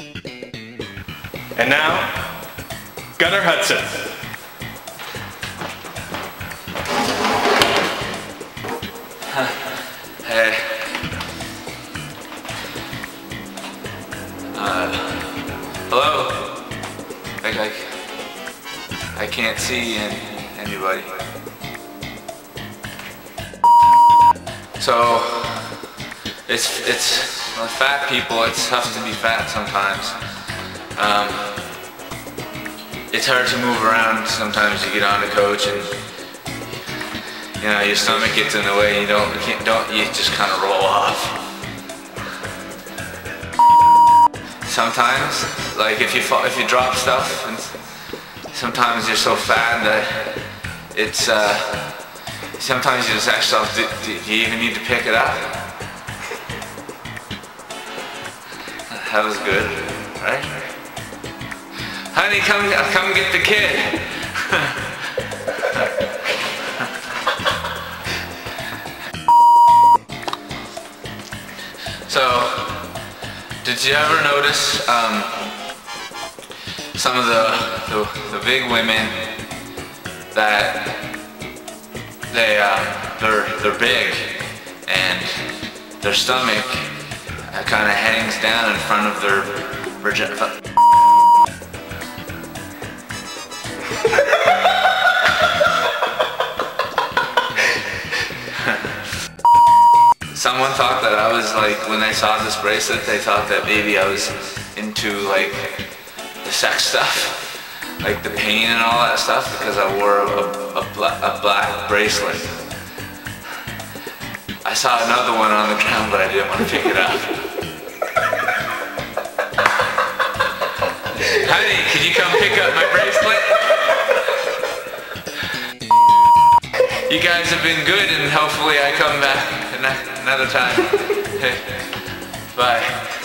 And now, Gunner Hudson. Hey. Uh, hello? Like, like, I can't see an- anybody. So, it's, it's, well, fat people, it's tough to be fat sometimes. Um, it's hard to move around sometimes you get on the coach and you know, your stomach gets in the way. You don't, you can't, don't, you just kind of roll off. Sometimes, like if you fall, if you drop stuff, and sometimes you're so fat that it's. Uh, sometimes you just ask yourself, do, do, do you even need to pick it up? That was good, right? Honey, come, come get the kid. So, did you ever notice um, some of the, the, the big women that they uh, they're they're big and their stomach kind of hangs down in front of their virgin. Uh. Someone thought that I was like, when they saw this bracelet, they thought that maybe I was into like the sex stuff, like the pain and all that stuff, because I wore a, a, a black bracelet. I saw another one on the ground, but I didn't want to pick it up. Could you come pick up my bracelet? You guys have been good, and hopefully I come back another time. Bye.